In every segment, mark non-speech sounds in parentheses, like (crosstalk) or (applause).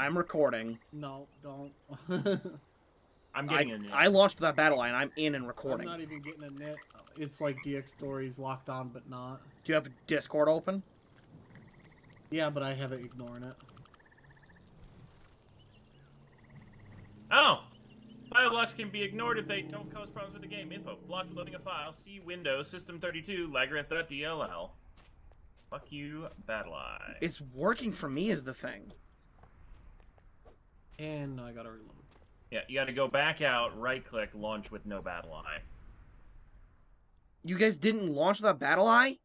I'm recording. No, don't. (laughs) I'm I, getting in. I launched that battle line. I'm in and recording. I'm recording. not even getting a net. It's like DX stories locked on, but not. Do you have Discord open? Yeah, but I have it ignoring it. Oh! File blocks can be ignored if they don't cause problems with the game. Info. Blocked loading a file. See Windows, System32, Labyrinth.dll. Fuck you, BattlEye. It's working for me is the thing. And I gotta reload. Yeah, you gotta go back out, right click, launch with no BattlEye. You guys didn't launch without BattlEye?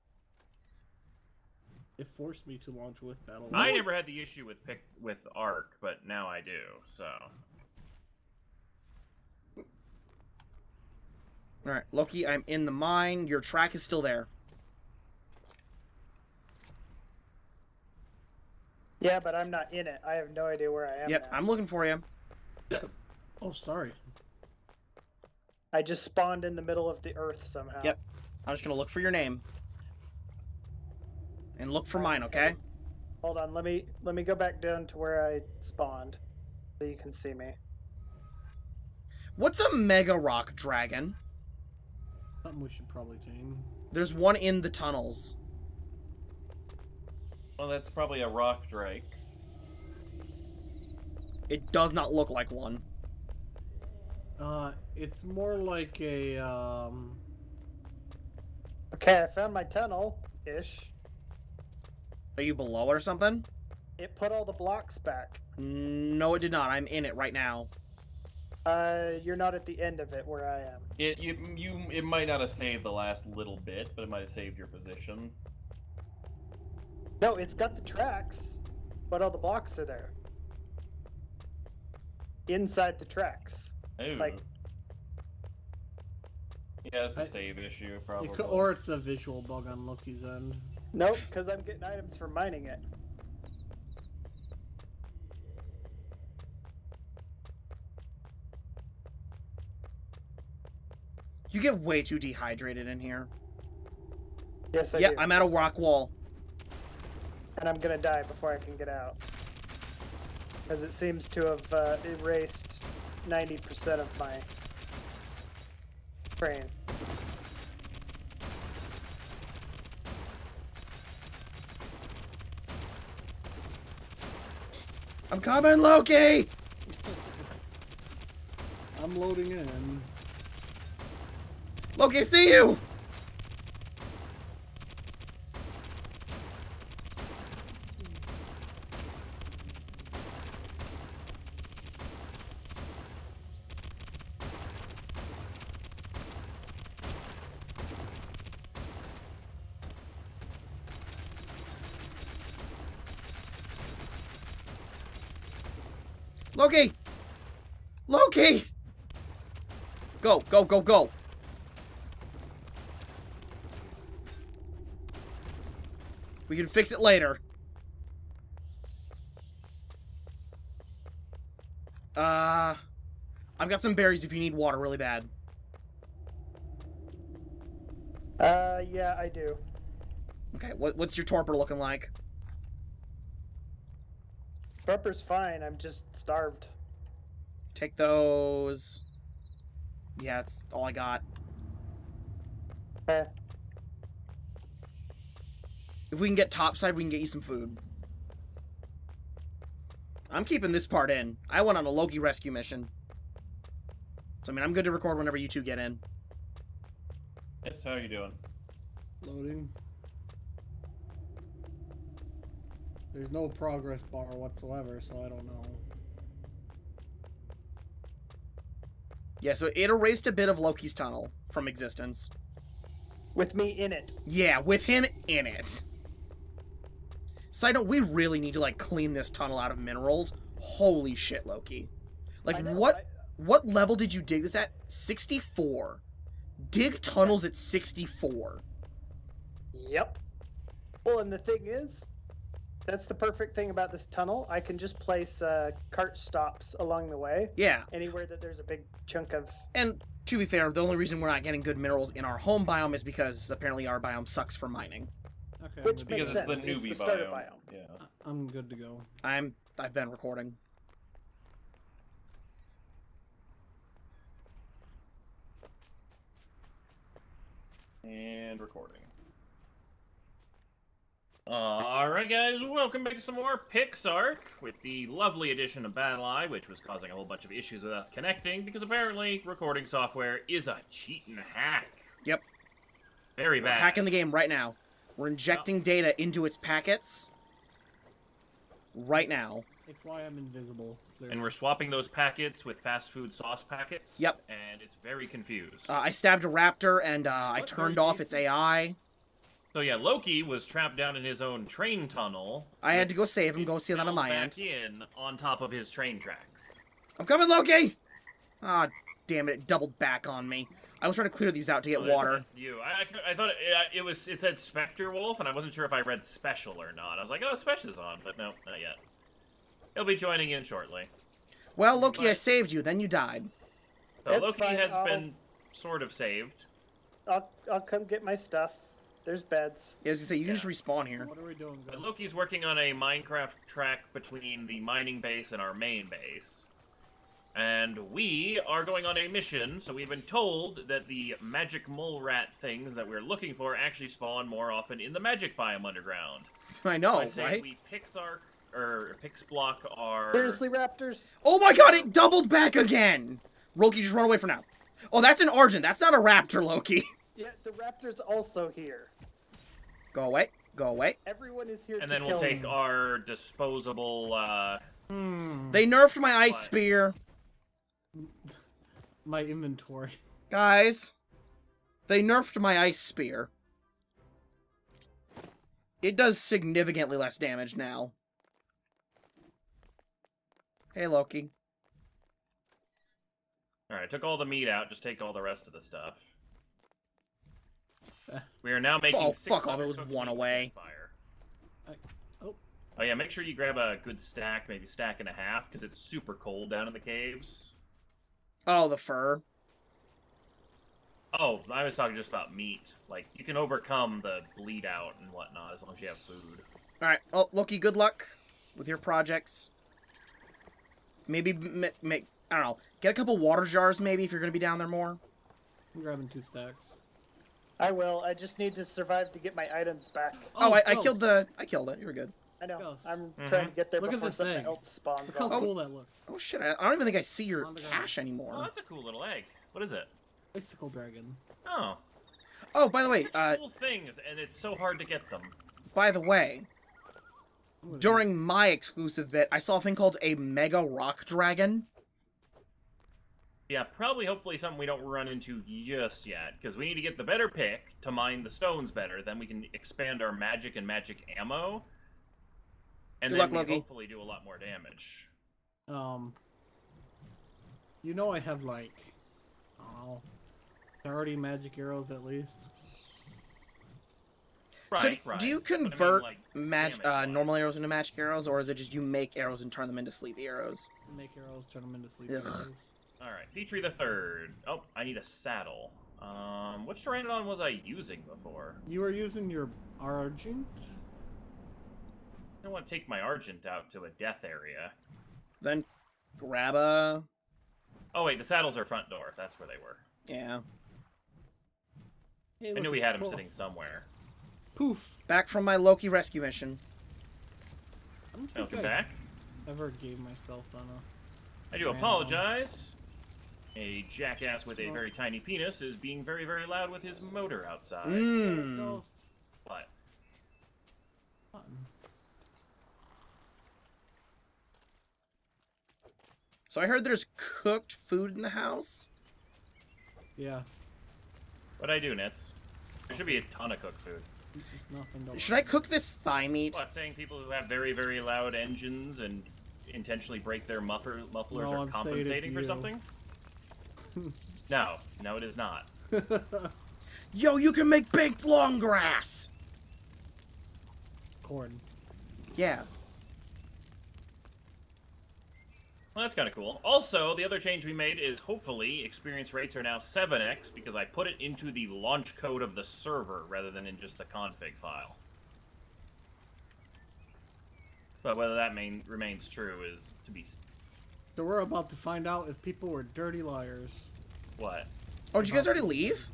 It forced me to launch with Battle. Eye. I never had the issue with pick with Ark, but now I do, so. Alright, Loki, I'm in the mine. Your track is still there. Yeah, but I'm not in it. I have no idea where I am. Yep, now. I'm looking for you. (coughs) Oh, sorry. I just spawned in the middle of the earth somehow. Yep. I'm just gonna look for your name. And look for Alright, mine, okay? Hold on, let me let me go back down to where I spawned, so you can see me. What's a Mega Rock Dragon? Something we should probably tame. There's one in the tunnels. Well, that's probably a Rock Drake. It does not look like one. Uh, it's more like a um. Okay, I found my tunnel ish. Are you below it or something? It put all the blocks back. No, it did not. I'm in it right now. Uh, you're not at the end of it where I am. It you you it might not have saved the last little bit, but it might have saved your position. No, it's got the tracks, but all the blocks are there. Inside the tracks. Ooh. Like- yeah, it's a I- save issue, It probably. could, or it's a visual bug on Loki's end. Nope, because I'm getting items for mining it. You get way too dehydrated in here. Yes, I yeah, do. I'm at a rock wall. And I'm gonna die before I can get out. Because it seems to have uh, erased 90% of my brain. I'm coming, Loki! I'm loading in. Loki, see you! Loki! Loki! Go, go, go, go! We can fix it later. Uh, I've got some berries if you need water really bad. Uh, yeah, I do. Okay, what, what's your torpor looking like? Prepper's fine, I'm just starved. Take those. Yeah, that's all I got. Eh. If we can get topside, we can get you some food. I'm keeping this part in. I went on a Loki rescue mission. So, I mean, I'm good to record whenever you two get in. It's how are you doing? Loading. There's no progress bar whatsoever, so I don't know. Yeah, so it erased a bit of Loki's tunnel from existence. With me in it. Yeah, with him in it. Side note, we really need to, like, clean this tunnel out of minerals. Holy shit, Loki. Like, know, what I- what level did you dig this at? 64. Dig tunnels at 64. Yep. Well, and the thing is, that's the perfect thing about this tunnel. I can just place uh, cart stops along the way, Yeah, anywhere that there's a big chunk of. and to be fair, the only reason we're not getting good minerals in our home biome is because apparently our biome sucks for mining. Okay, Which I'm, makes Because it's the sense, it's newbie the starter biome. biome. Yeah. I'm good to go. I'm I've been recording. And recording. Alright, guys, welcome back to some more PixARK with the lovely addition of BattlEye, which was causing a whole bunch of issues with us connecting because apparently recording software is a cheat and hack. Yep. Very We're bad. hacking the game right now. We're injecting data into its packets right now. It's why I'm invisible. Clearly. And we're swapping those packets with fast food sauce packets. Yep. And it's very confused. Uh, I stabbed a raptor and uh, I turned off its AI. So yeah, Loki was trapped down in his own train tunnel. I had to go save him. Go see that on fell my back end. in on top of his train tracks. I'm coming, Loki! Ah, damn it! It doubled back on me. I was trying to clear these out to get Oh, water. That's you. I, I, I thought it, it was it said Spectre Wolf, and I wasn't sure if I read Special or not. I was like, oh, Special's on, but no, not yet. He'll be joining in shortly. Well, Loki, I saved you. Then you died. So It's Loki fine, has I'll- been sort of saved. I'll I'll come get my stuff. There's beds. Yeah, I was gonna say you Yeah. just respawn here. What are we doing, guys? But Loki's working on a minecart track between the mining base and our main base. And we are going on a mission, so we've been told that the magic mole rat things that we're looking for actually spawn more often in the magic biome underground. (laughs) I So know, I say right? we Pixar or Pix block our Seriously, raptors. Oh my god, it doubled back again! Loki, just run away for now. Oh, that's an Argent. That's not a raptor, Loki. (laughs) Yeah, the raptor's also here. Go away. Go away. Everyone is here and to then we'll take me. our disposable uh Hmm. They nerfed my ice What? spear. My inventory. Guys, they nerfed my ice spear. It does significantly less damage now. Hey, Loki. Alright, took all the meat out, just take all the rest of the stuff. We are now making Oh, fuck 600 off, it was one away. Fire. I- oh. Oh yeah, make sure you grab a good stack, maybe stack and a half, because it's super cold down in the caves. Oh, the fur. Oh, I was talking just about meat. Like, you can overcome the bleed out and whatnot as long as you have food. Alright, oh, Loki, good luck with your projects. Maybe make, I don't know, get a couple water jars maybe if you're going to be down there more. I'm grabbing two stacks. I will. I just need to survive to get my items back. Oh, I, I killed the, I killed it, you were good. I know. Ghost. I'm Mhm. trying to get there Look at before this something egg. else spawns Look how up. cool that looks. Oh shit, I, I don't even think I see your On the ground. cache Oh, that's a cool little egg. What is it? Icicle dragon. Oh. Oh, by the way, uh, cool things, and it's so hard to get them. by the way, during my exclusive bit, I saw a thing called a Mega Rock Dragon. Yeah, probably hopefully something we don't run into just yet, because we need to get the better pick to mine the stones better, then we can expand our magic and magic ammo. And Good then luck, we Loki. hopefully do a lot more damage. Um. You know I have like, I don't know, thirty magic arrows at least. Right, so do, right. do you But I mean, convert like, mag- uh, normal arrows into magic arrows, or is it just you make arrows and turn them into sleepy arrows? Make arrows, turn them into sleep Ugh. arrows. Alright, Petrie the Third. Oh, I need a saddle. Um, which Pteranodon was I using before? You were using your argent. I don't want to take my Argent out to a death area. Then grab a Oh wait, the saddles are front door. That's where they were. yeah. Hey, I knew we had them cool. sitting somewhere. Poof. Back from my Loki rescue mission. I don't think Welcome I back. ever gave myself on a. I do Random. apologize. A jackass with a very tiny penis is being very, very loud with his motor outside. Hmm. Ghost. But So I heard there's cooked food in the house. Yeah. what I do, Nitz? There should be a ton of cooked food. Nothing. Should I cook this thigh meat? What, saying people who have very, very loud engines and intentionally break their muffler, mufflers No, are I'm compensating for you. something? (laughs) no, no, it is not. (laughs) Yo, you can make baked long grass. Corn. Yeah. Well, that's kind of cool. Also, the other change we made is hopefully experience rates are now 7x because I put it into the launch code of the server rather than in just the config file. But whether that main remains true is to be s- So we're about to find out if people were dirty liars. What. Oh, did you guys already leave?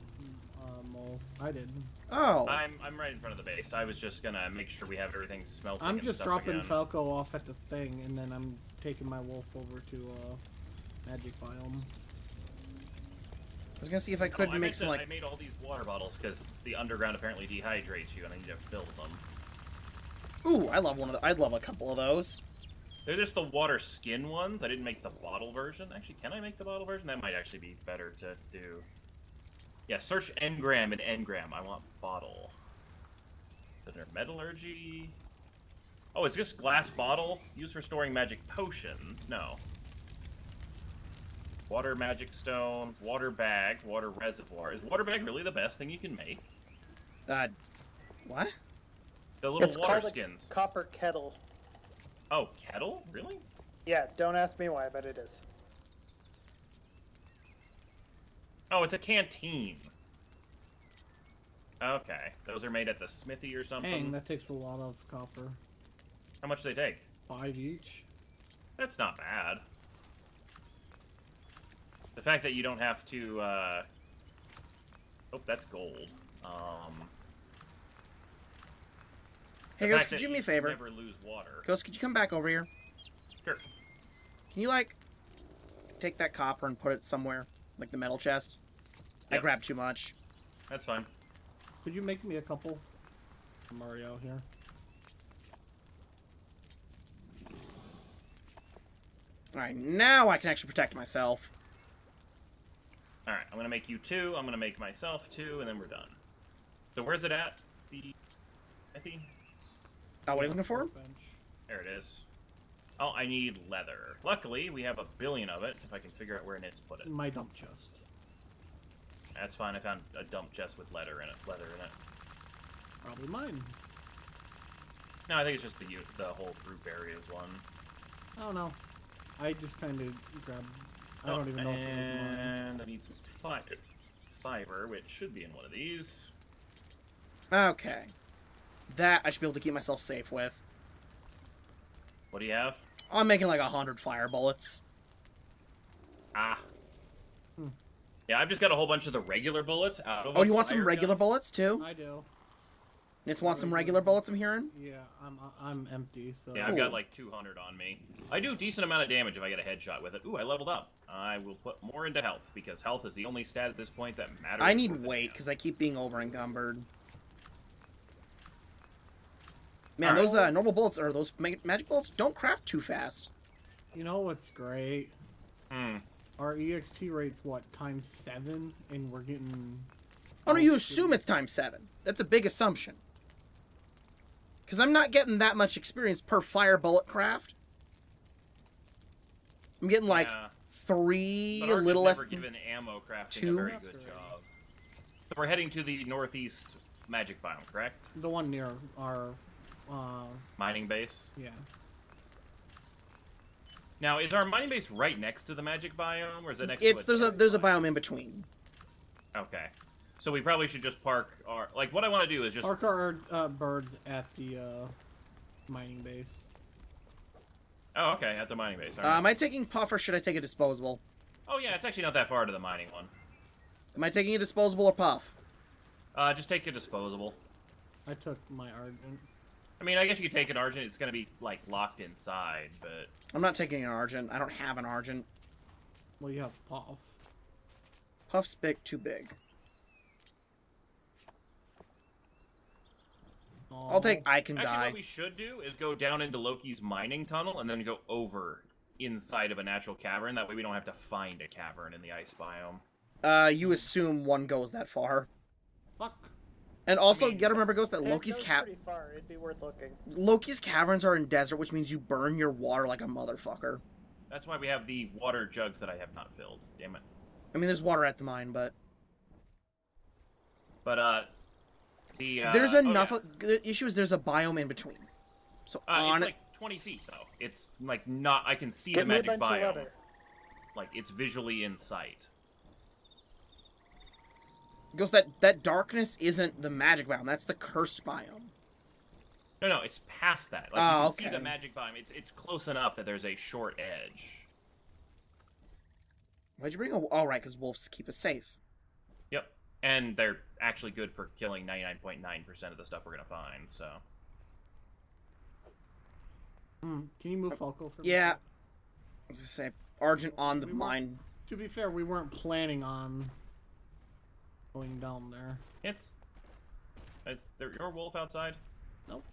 Uh, moles. I didn't. Oh. I'm I'm right in front of the base. I was just gonna make sure we have everything smelting. I'm and just stuff dropping again. Falco off at the thing, and then I'm taking my wolf over to uh, Magic Biome. I was gonna see if I Oh, could I make meant some to- like. I made all these water bottles because the underground apparently dehydrates you, and I need to fill them. Ooh, I love one of the. I'd love a couple of those. They're just the water skin ones. I didn't make the bottle version. Actually, can I make the bottle version? That might actually be better to do. Yeah, search engram and engram. I want bottle. Is there metallurgy? Oh, it's just glass bottle used for storing magic potions. No. Water magic stone, water bag, water reservoir. Is water bag really the best thing you can make? Uh, what? The little It's water called a skins. copper kettle. Oh, kettle? Really? Yeah, don't ask me why, but it is. Oh, it's a canteen. Okay, those are made at the smithy or something. Dang, that takes a lot of copper. How much do they take? Five each. That's not bad. The fact that you don't have to, uh... Oh, that's gold. Um... Hey, Ghost, could you do me a favor? Never lose water. Ghost, could you come back over here? Sure. Can you like take that copper and put it somewhere, like the metal chest? I grabbed too much. That's fine. Could you make me a couple? Mario here. All right, now I can actually protect myself. Alright, I'm gonna make you two, I'm gonna make myself two, and then we're done. So where's it at? The... Smithy? Oh, what are you looking for? There it is. Oh, I need leather. Luckily, we have a billion of it, if I can figure out where it is to put it. My dump chest. That's fine, I found a dump chest with leather in it. Leather in it. Probably mine. No, I think it's just the the whole group areas one. Oh, I don't know. I just kind of grabbed. I oh, don't Oh, even know if it was mine. And I need some fiber, fiber, which should be in one of these. Okay. That I should be able to keep myself safe with. What do you have? I'm making like a hundred fire bullets. Ah. Hmm. Yeah, I've just got a whole bunch of the regular bullets out of. Oh, a you want some regular gun. bullets too? I do. Nitz want some regular bullets. I'm hearing. Yeah, I'm I'm empty. So Yeah, I've got like 200 on me. I do a decent amount of damage if I get a headshot with it. Ooh, I leveled up. I will put more into health because health is the only stat at this point that matters. I need weight because I keep being over encumbered. Man, Alright. those uh, normal bullets or those ma- magic bullets don't craft too fast. You know what's great? Hmm. Our EXP rate's what times seven, and we're getting. Oh no, you assume it's times seven. That's a big assumption. Because I'm not getting that much experience per fire bullet craft. I'm getting like yeah, three, but a little has less. Than... given ammo crafting two. a very good job. So we're heading to the northeast magic biome, correct? The one near our, uh, Mining base. yeah. Now, is our mining base right next to the magic biome, or is it next? It's to there's a different there's a biome in between. Okay, so we probably should just park our like. What I want to do is just Park our uh, birds at the uh, mining base. oh, okay, at the mining base. all Uh, am I taking puff or should I take a disposable? oh yeah, it's actually not that far to the mining one. Am I taking a disposable or puff? Uh, just take a disposable. I took my argent. I mean, I guess you could take an Argent. It's gonna be like locked inside, but I'm not taking an argent. I don't have an argent. Well, you have puff. Puff's big, too big. I'll take I can actually, die. what we should do is go down into Loki's mining tunnel and then go over inside of a natural cavern. That way, we don't have to find a cavern in the ice biome. Uh, you assume one goes that far. Fuck. And also, mean- you gotta remember, Ghost, that Loki's goes ca- pretty far. It'd be worth looking. Loki's caverns are in desert, which means you burn your water like a motherfucker. That's why we have the water jugs that I have not filled. Damn it. I mean, there's water at the mine, but But uh, the uh, there's oh, enough. yeah. Of, the issue is there's a biome in between. So Uh, on it's it, like 20 feet though. It's like not. I can see Get the me a magic bunch of biome. Like it's visually in sight. Ghost, that that darkness isn't the magic biome. That's the cursed biome. No, no, it's past that. Like Oh, you can see the magic biome. It's it's close enough that there's a short edge. Why'd you bring a... Oh, right, because wolves keep us safe. Yep. And they're actually good for killing 99.9% of the stuff we're gonna find. So Hmm, Can you move Falco for me? Yeah. I was gonna say, Argent on the We mine. To be fair, we weren't planning on going down there. it's it's there your wolf outside. Nope.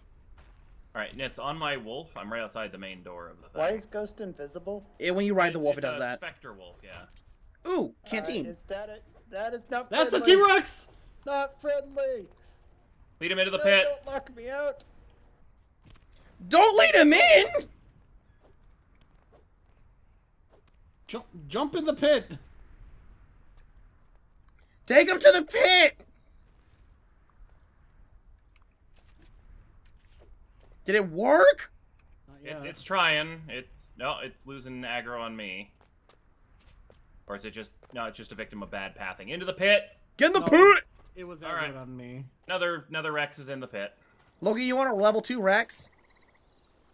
All right, and it's on my wolf. I'm right outside the main door of the thing. Why is Ghost invisible? Yeah, when you ride the It's- wolf, it does a that. Spectre wolf, yeah. Ooh, Uh, canteen. is that it? That is not That's a friendly. T-Rex. Not friendly. Lead him into the No, pit. Don't lock me out. Don't lead him in! Jump, jump in the pit. Take him to the pit! Did it work? It, it's trying. It's no, it's losing aggro on me. Or is it just no? It's just a victim of bad pathing into the pit. Get in the No. pit! It was All that right. on me. Another another Rex is in the pit. Loki, you want a level 2 Rex?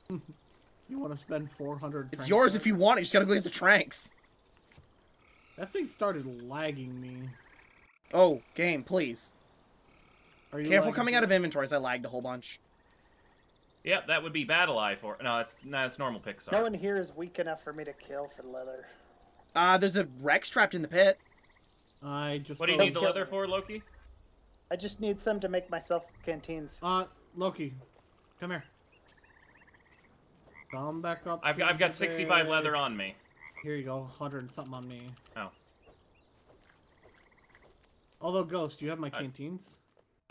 You want to spend 400 It's yours credits? if you want it. You just gotta go get the tranks. That thing started lagging me. Oh, game, please. Are you Careful coming out of inventories. I lagged a whole bunch. Yep, that would be BattlEye for. No, it's no, it's normal PixARK. No one here is weak enough for me to kill for leather. Uh, there's a Rex trapped in the pit. I just. what do you need the leather for, Loki? I just need some to make myself canteens. Uh, Loki, come here. Come back up. I've to I've got 65 leather on me. Here you go, 100 and something on me. Oh. Although, Ghost, you have my canteens?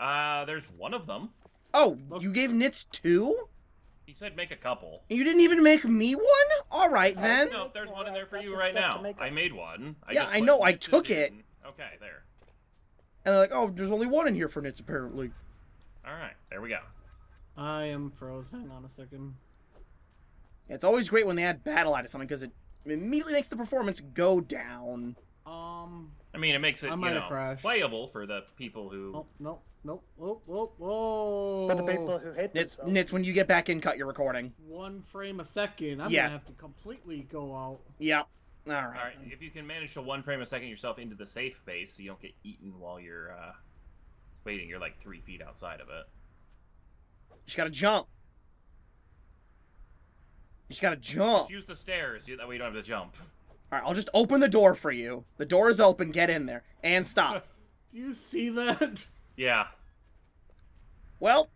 Uh, there's one of them. Oh, Look- you gave Nitz two? He said make a couple. You didn't even make me one? Alright then. No, there's one in there for you right now. I made one. I Yeah, I put know, I took it. in. Okay, there. And they're like, oh, there's only one in here for Nitz apparently. All right, there we go. I am froze. Hang on a second. It's always great when they add BattlEye to something because it immediately makes the performance go down. Um. I mean, it makes it I you might have know, crashed. playable for the people who. Oh, no, no. Whoa, whoa, whoa. For the people who hate Nitz, themselves. Nitz, when you get back in, cut your recording. One frame a second. I'm Yeah. gonna have to completely go out. Yep. Alright. All right, if you can manage to one frame a second yourself into the safe space, so you don't get eaten while you're uh, waiting. You're like three feet outside of it. You just gotta jump. You just gotta jump. Just use the stairs. That way you don't have to jump. Alright, I'll just open the door for you. The door is open, get in there. And stop. (laughs) Do you see that? Yeah. well,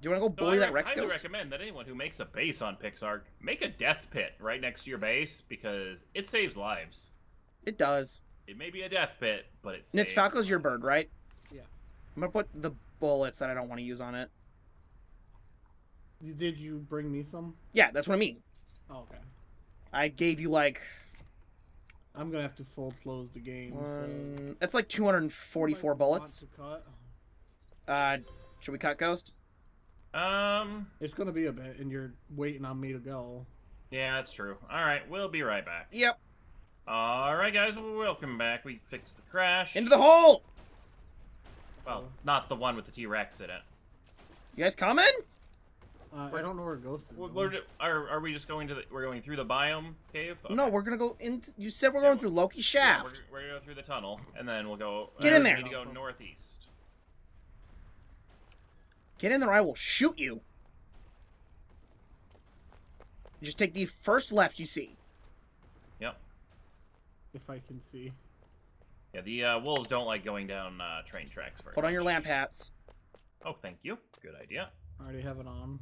do you wanna go So bully I that rec- Rex highly ghost? recommend that anyone who makes a base on PixARK make a death pit right next to your base because it saves lives. It does. It may be a death pit, but it saves. Nitz Falco's your bird, right? Yeah. I'm gonna put the bullets that I don't want to use on it. Did you bring me some? Yeah, that's what I mean. Oh, okay. I gave you like I'm gonna have to full close the game. so... that's like 244 Might bullets. to cut. Uh, should we cut Ghost? Um. It's gonna be a bit, and you're waiting on me to go. Yeah, that's true. All right, we'll be right back. Yep. All right, guys, welcome back. We fixed the crash. Into the hole. Well, not the one with the T Rex in it. You guys coming? Uh, I don't know where Ghost is. We're, going. we're, are, are we just going to the? We're going through the biome cave. No, we're gonna go into. You said we're Yeah, going well- through Loki Yeah, Shaft. we're, we're gonna go through the tunnel, and then we'll go. Get uh, in we there. Need to go northeast. Get in there, I will shoot you. You Just take the first left you see. Yep. If I can see. Yeah, the uh, wolves don't like going down uh, train tracks very Put on your lamp hats. Oh, thank you. Good idea. I already have it on.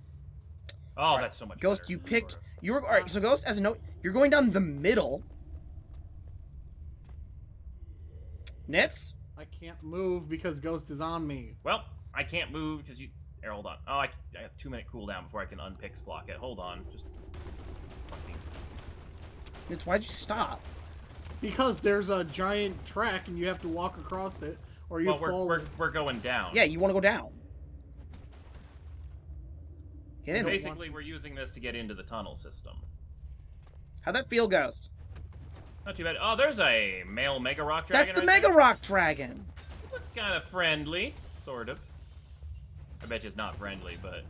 Oh, Right. that's so much. Ghost, better. you picked. You were alright. So Ghost, as a note, you're going down the middle. Nitz. I can't move because Ghost is on me. Well, I can't move because you. Here, hold on. Oh, I, I have two minute cooldown before I can unpick block it. Hold on. Just. fucking- Nitz, why'd you stop? Because there's a giant track and you have to walk across it, or you Well, we're, fall. we're, we're going down. Yeah, you want to go down. Get in. don't there. Basically, we're using this to get into the tunnel system. How'd that feel, Ghost? Not too bad. Oh, there's a male Mega Rock Dragon. That's the right Mega there. Rock Dragon. Look kind of friendly, sort of. I bet you it's not friendly, but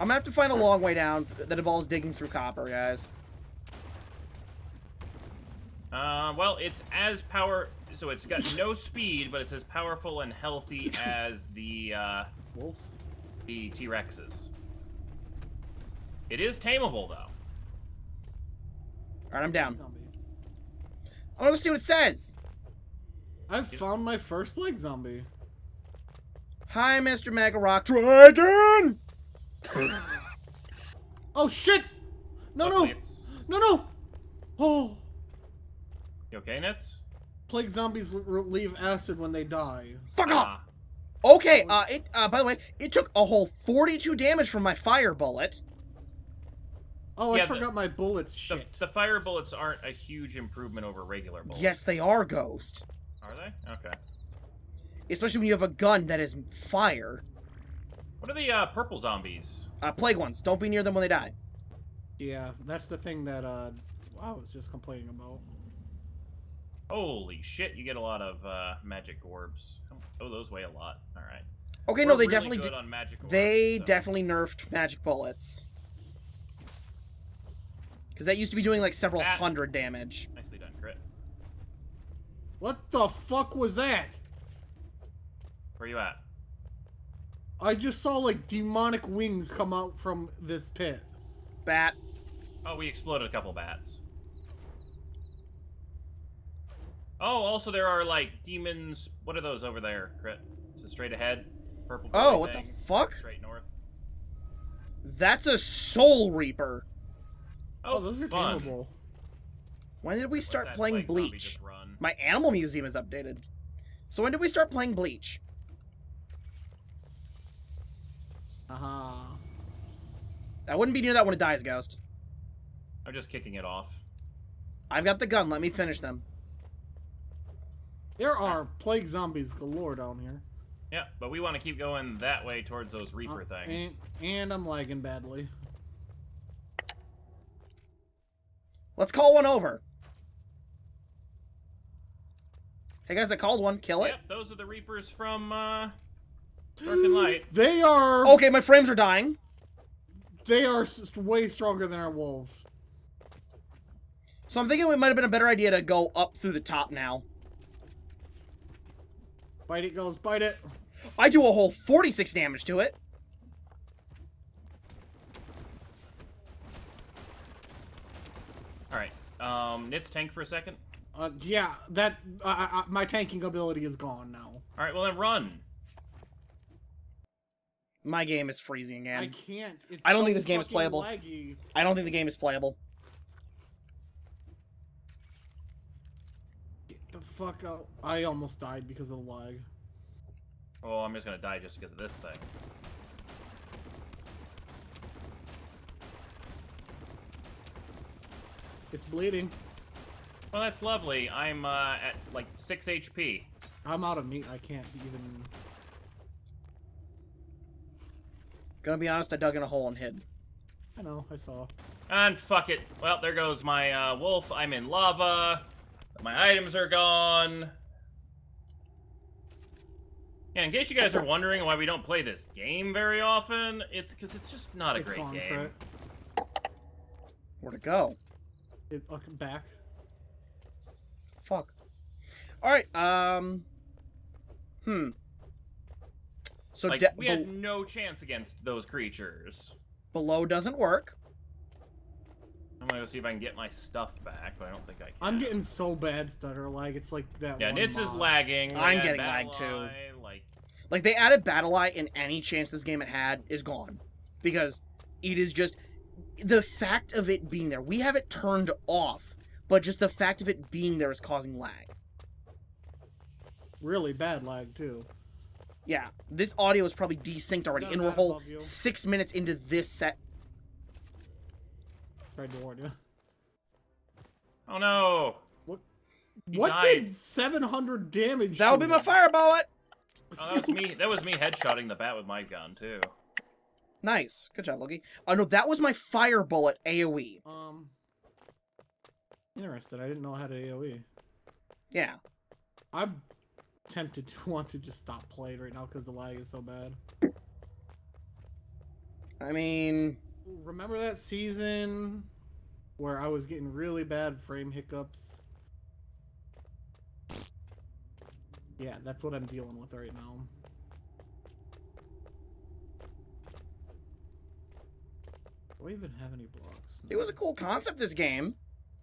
I'm gonna have to find a long way down that involves digging through copper, guys. uh, well, it's as power. So it's got no speed, but it's as powerful and healthy as the uh, Wolves. the T Rexes. It is tameable though. Alright, I'm down. Zombie. I'm gonna go see what it says. I've found my first plague zombie. Hi, Mr. Mega Rock Dragon! (laughs) Oh shit! No, Luckily no, it's- no, no! Oh, You okay, Nitz? plague zombies l- leave acid when they die. Fuck off! Ah, Okay, uh, it, uh, by the way, it took a whole 42 damage from my fire bullet. Oh, Yeah, I the- forgot my bullets. the, Shit. the fire bullets aren't a huge improvement over regular bullets. Yes, they are Ghost. Are they? Okay. Especially when you have a gun that is fire. What are the uh, purple zombies? Uh, plague ones. Don't be near them when they die. Yeah, that's the thing that uh, I was just complaining about. Holy shit, you get a lot of uh, magic orbs. Oh, those weigh a lot. All right. Okay, We're no, they really definitely did. on magic orbs, They so- definitely nerfed magic bullets. Because that used to be doing like several That- hundred damage. Nicely done, crit. What the fuck was that? Where you at? I just saw like demonic wings come out from this pit. Bat. Oh, we exploded a couple bats. Oh, also there are like demons. What are those over there, crit? Is it straight ahead? Purple. Oh, glowing what the fuck? Straight north. That's a Soul Reaper. Oh, Oh, those are fun. tameable. When did we start that playing Bleach? My Animal Museum is updated. So when did we start playing Bleach? Aha. I wouldn't be near that when it dies, Ghost. I'm just kicking it off. I've got the gun. Let me finish them. There are plague zombies galore down here. Yeah, but we want to keep going that way towards those Reaper Uh, things. And, and I'm lagging badly. Let's call one over. Hey guys, I called one. Kill it. Yep, those are the Reapers from uh, Dark and Light. (gasps) They are Okay, my frames are dying. they are way stronger than our wolves. So I'm thinking it might have been a better idea to go up through the top now. Bite it goes, bite it. I do a whole 46 damage to it. All right, um, Nitz tank for a second. Uh, yeah, that uh, uh, my tanking ability is gone now. All right, well then run. My game is freezing again. I can't. It's I don't so think this game is playable. Laggy. I don't think the game is playable. Get the fuck out! I almost died because of the lag. Oh, I'm just gonna die just because of this thing. It's bleeding. Well, that's lovely. I'm uh, at like six HP. I'm out of meat. I can't even. Gonna be honest, I dug in a hole and hid. I know. I saw. And fuck it. Well, there goes my uh, wolf. I'm in lava. My items are gone. Yeah, in case you guys are wondering why we don't play this game very often, it's because it's just not a It's great gone, game. Crit. Where to go? It okay, back. Fuck. Alright, um... Hmm. So Like, we had no chance against those creatures. below doesn't work. I'm gonna go see if I can get my stuff back, but I don't think I can. I'm getting so bad stutter lag. It's like that. Yeah, one Nitz is lagging. They I'm getting Battle lag, too. Eye, Like, Like, they added BattlEye, and any chance this game it had is gone. Because it is just... The fact of it being there, we have it turned off, but just the fact of it being there is causing lag. Really bad lag too. Yeah, this audio is probably desynced already, Not and we're whole six minutes into this set. Tried to warn you. oh no! What? He what died. did 700 damage? That'll be my me? fire bullet! Oh, that was me. That was me headshotting the bat with my gun too. Nice. Good job, Loki. Oh, no, that was my fire bullet AoE. Um. Interested. I didn't know how to AOE. Yeah. I'm tempted to (laughs) want to just stop playing right now because the lag is so bad. I mean, Remember that season where I was getting really bad frame hiccups? Yeah, that's what I'm dealing with right now. Do I even have any blocks? it was a cool concept, this game,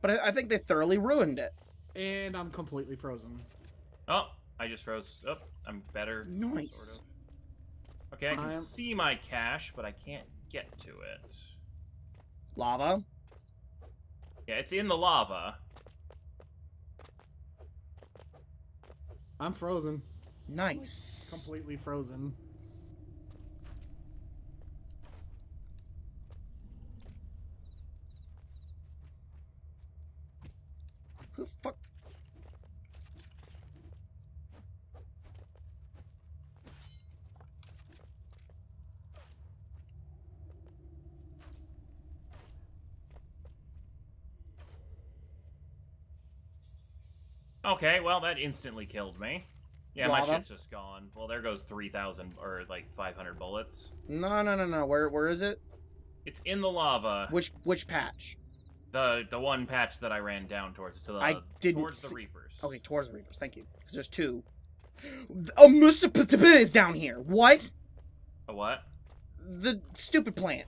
but I, I think they thoroughly ruined it. And I'm completely frozen. Oh, I just froze. Oh, I'm better. Nice. Sort of. Okay, I can I'm- see my cache, but I can't get to it. Lava. Yeah, it's in the lava. I'm frozen. Nice. Completely frozen. Who the fuck? Okay, well, that instantly killed me. Yeah, my shit's just gone. Well, there goes 3,000 or like 500 bullets. No, no, no, no. Where, where is it? It's in the lava. Which, which patch? The the one patch that I ran down towards to the I didn't towards the Reapers. Okay, towards the Reapers. Thank you. Because there's two. Oh, Mr. P- is down here. What? A what? The stupid plant.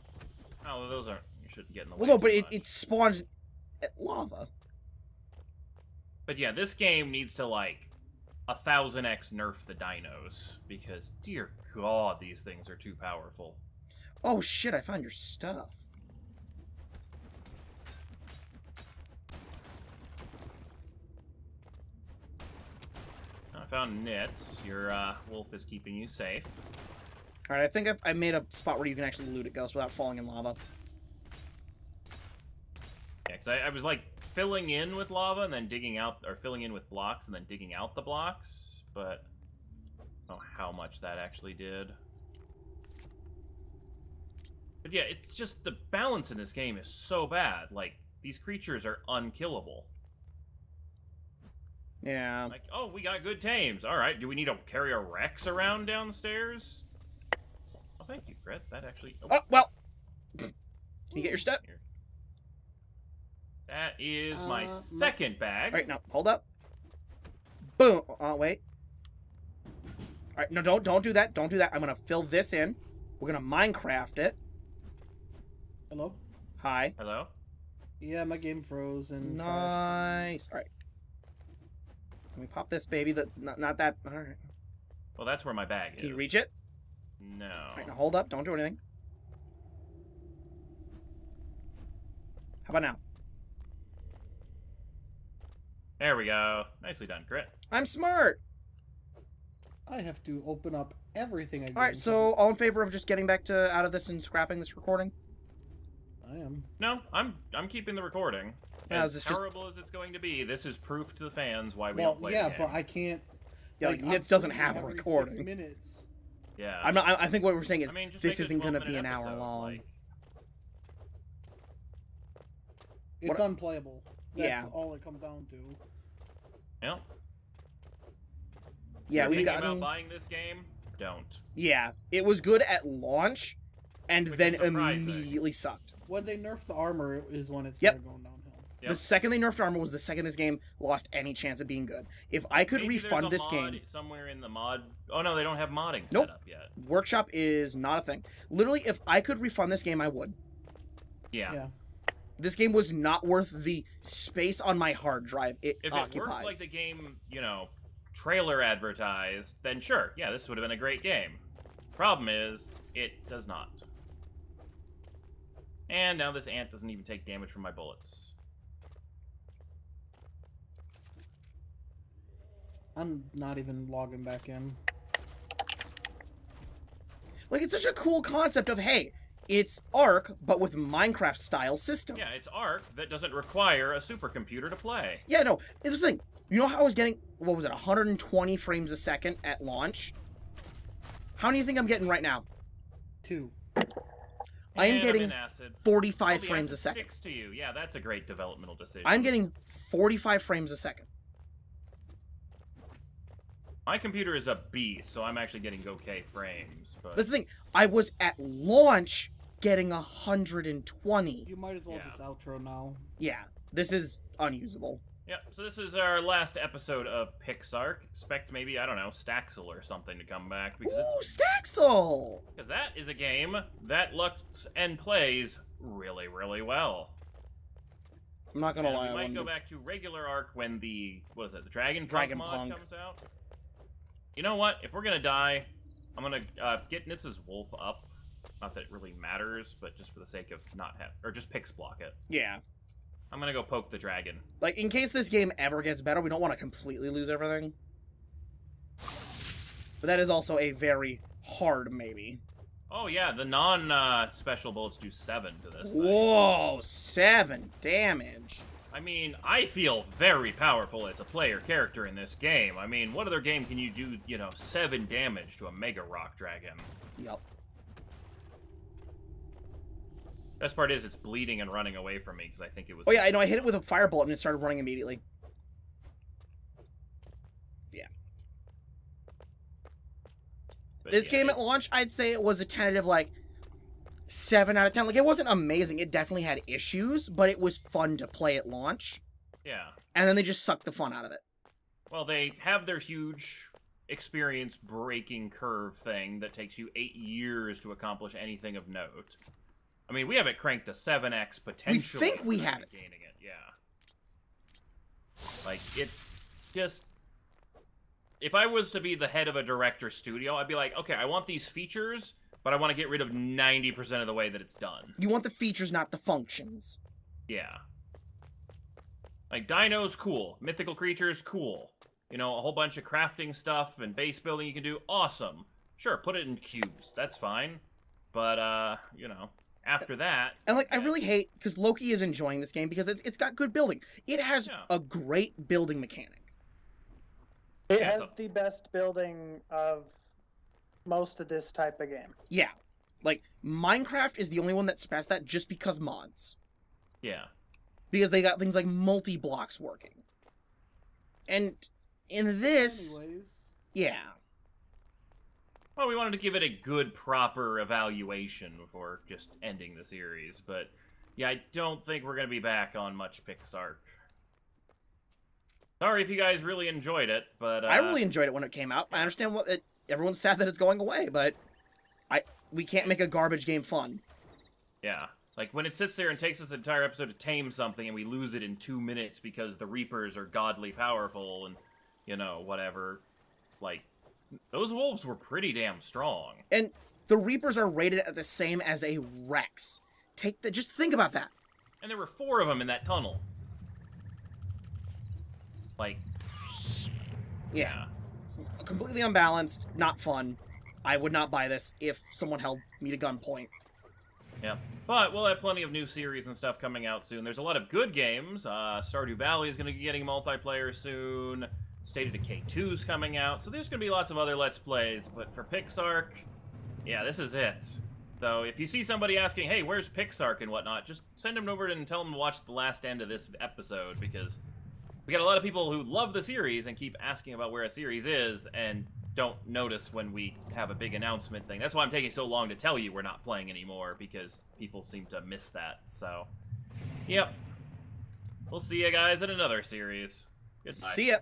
Oh, those aren't. You shouldn't get in the way. Well, no, but it, it spawned at lava. But yeah, this game needs to like a thousand x nerf the dinos because dear god, these things are too powerful. Oh shit! I found your stuff. Found nits. Your uh, wolf is keeping you safe. All right, I think I've, I made a spot where you can actually loot it, Ghost, without falling in lava. Yeah, because I, I was like filling in with lava and then digging out, or filling in with blocks and then digging out the blocks, but I don't know how much that actually did. But yeah, it's just the balance in this game is so bad. Like these creatures are unkillable. Yeah. Like, oh, we got good tames. All right, do we need to carry a Rex around downstairs? Oh, thank you, Brett. That actually. Oh well. Can you get your stuff? Here. That is my Uh, my- second bag. All right, now hold up. Boom. Oh wait. All right, no, don't don't do that. Don't do that. I'm gonna fill this in. We're gonna Minecraft it. Hello? Hi. Hello. Yeah, my game froze and crashed. Nice. All right. Let me pop this baby. That not, not that. All right. Well, that's where my bag is. Can you reach it? No. All right, now hold up. Don't do anything. How about now? There we go. Nicely done, Crit. I'm smart. I have to open up everything again. All right, so all in favor of just getting back to out of this and scrapping this recording? I am. No, I'm I'm keeping the recording. Yeah, as is this just- terrible as it's going to be, this is proof to the fans why we Well, don't play yeah, the but. I can't. Yeah, like, I'm Nitz doesn't posting have a every Six recording. minutes. Yeah. I'm not. I, I think what we're saying is I mean, this make it a isn't gonna be an minute hour long. like- It's What- unplayable. That's Yeah. all it comes down to. yeah. yeah, we've thinking gotten. about buying this game. Don't. Yeah, it was good at launch, and Which then immediately sucked. When they nerfed the armor is when it Yep. started going downhill. Yep. The second they nerfed armor was the second this game lost any chance of being good. If I could Maybe refund a this mod game, somewhere in the mod. Oh no, they don't have modding Nope. set up yet. Workshop is not a thing. Literally, if I could refund this game, I would. Yeah. Yeah. This game was not worth the space on my hard drive it If it occupies. worked like the game, you know, trailer advertised, then sure, yeah, this would have been a great game. Problem is, it does not. And now this ant doesn't even take damage from my bullets. I'm not even logging back in. Like it's such a cool concept of hey, it's Ark but with Minecraft style system. Yeah, it's Ark that doesn't require a supercomputer to play. Yeah, no. It's the thing. You know how I was getting what was it, 120 frames a second at launch? How many do you think I'm getting right now? Two. I am getting acid. 45 Oh, the frames a second. Sticks to you. Yeah, that's a great developmental decision. I'm getting 45 frames a second. My computer is a beast, so I'm actually getting okay frames. But That's the thing. I was at launch getting 120. You might as well Yeah. just outro now. Yeah, this is unusable. Yep, so this is our last episode of PixARK. Expect maybe, I don't know, Staxel or something to come back because Ooh, it's Staxel! because that is a game that looks and plays really, really well. I'm not gonna lie. we I might go back to regular Ark when the what is it, the Dragon Dragon mod Punk. comes out. You know what? If we're gonna die, I'm gonna uh, get Nitz's Wolf up. Not that it really matters, but just for the sake of not have or just pix block it. Yeah. I'm gonna go poke the dragon. Like, in case this game ever gets better, we don't want to completely lose everything. But that is also a very hard maybe. Oh yeah, the non uh, special bullets do seven to this. Thing. Whoa, seven damage. I mean, I feel very powerful as a player character in this game. I mean, what other game can you do, you know, seven damage to a Mega Rock Dragon? Yup. Best part is it's bleeding and running away from me because I think it was. Oh yeah, I know. I hit it with a firebolt and it started running immediately. but This yeah, game at launch, I'd say it was a tentative like seven out of ten. Like it wasn't amazing. It definitely had issues, but it was fun to play at launch. Yeah. And then they just sucked the fun out of it. Well, they have their huge experience breaking curve thing that takes you eight years to accomplish anything of note. I mean, we have it cranked to 7x potentially. We think we have it. Gaining it, yeah. Like, it's just. If I was to be the head of a director studio, I'd be like, okay, I want these features, but I want to get rid of 90% of the way that it's done. You want the features, not the functions. Yeah. Like dinos, cool. Mythical creatures, cool. You know, a whole bunch of crafting stuff and base building you can do, awesome. Sure, put it in cubes, that's fine. But uh, you know, after uh, that, And like, I really hate because Loki is enjoying this game because it's it's got good building. It has Yeah. a great building mechanic. It has it's a- the best building of most of this type of game. Yeah, like Minecraft is the only one that surpassed that just because mods. yeah. because they got things like multi blocks working. And in this, Anyways, yeah, Well, we wanted to give it a good, proper evaluation before just ending the series, but yeah, I don't think we're gonna be back on much PixARK. Sorry if you guys really enjoyed it, but uh, I really enjoyed it when it came out. I understand what it, everyone's sad that it's going away, but I we can't make a garbage game fun. Yeah. Like when it sits there and takes us an entire episode to tame something and we lose it in two minutes because the Reapers are godly powerful and, you know, whatever. Like, those wolves were pretty damn strong. And the Reapers are rated at the same as a Rex. Take the just think about that. And there were four of them in that tunnel. Like, Yeah, completely unbalanced, not fun. I would not buy this if someone held me to gunpoint. yeah. But we'll have plenty of new series and stuff coming out soon. There's a lot of good games. Uh, Stardew Valley is going to be getting multiplayer soon. State of Decay 2 is coming out. So there's going to be lots of other Let's Plays. But for PixARK, yeah, this is it. So if you see somebody asking, hey, where's PixARK and whatnot, just send them over and tell them to watch the last end of this episode because we got a lot of people who love the series and keep asking about where a series is and don't notice when we have a big announcement thing. That's why I'm taking so long to tell you we're not playing anymore because people seem to miss that. So, yep. We'll see you guys in another series. See ya.